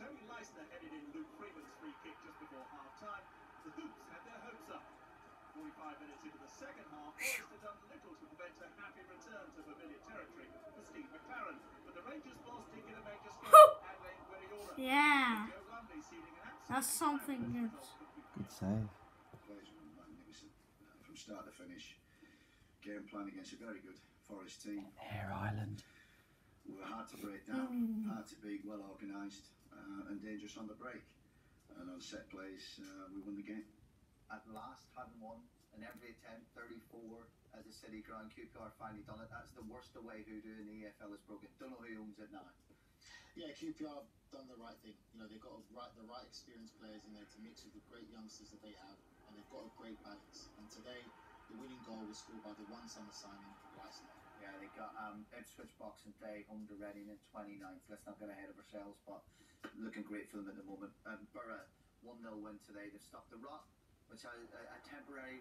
competitions. So when Toni Leistner headed in Luke Freeman's free kick just before half-time, the Hoops had their hopes up. 45 minutes into the second half, Forest had done little to prevent a happy return to familiar territory for Steve McClaren. But the Rangers boss did get a major stroke, Adlène Guédioura. Yeah. Joe Lumley sealing an absolute That's something good. fabulous result for Good save. Players magnificent uh, from start to finish. Game plan against a very good Forest team. Air Island. We were hard to break down, hard to beat, well organised, uh, and dangerous on the break. And on set plays, uh, we won the game. at last hadn't won in every attempt 34 as a city ground QPR finally done it that's the worst away hoodoo in the EFL is broken don't know who owns it now Yeah, QPR done the right thing. You know, they've got a right, the right experienced players in there to mix with the great youngsters that they have, and they've got a great balance. And today, the winning goal was scored by the one summer signing, Leistner. Got um, Ipswich Boxing Day home to Reading in 29th let's not get ahead of ourselves but looking great for them at the moment. And Borough 1-0 win today they've stopped the rot which a, a, a temporary